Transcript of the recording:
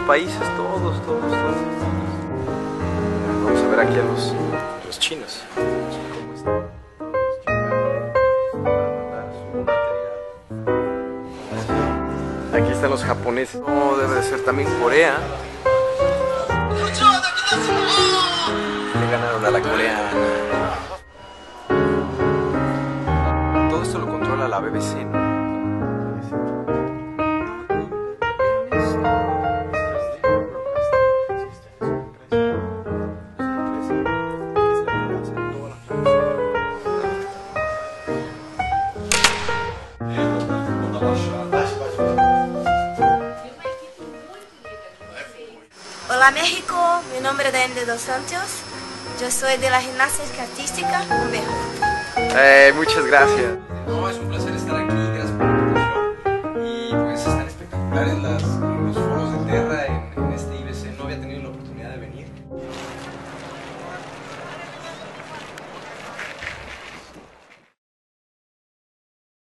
países, todos, todos, todos. Vamos a ver aquí a los, los chinos. Aquí están los japoneses. No, debe de ser también Corea. Le ganaron a la coreana. Todo esto lo controla la BBC. Hola México, mi nombre es Daende Dos Santos. Yo soy de la gimnasia artística Humberto. Eh, muchas gracias. No, es un placer estar aquí, gracias por la invitación. Y pues están espectaculares las, los foros de Terra en, en este IBC, no había tenido la oportunidad de venir.